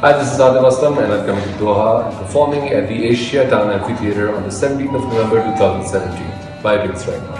Hi, this is Atif Aslam and I'm coming to Doha performing at the Asia Town Amphitheatre on the 17th of November 2017. Buy tickets right now.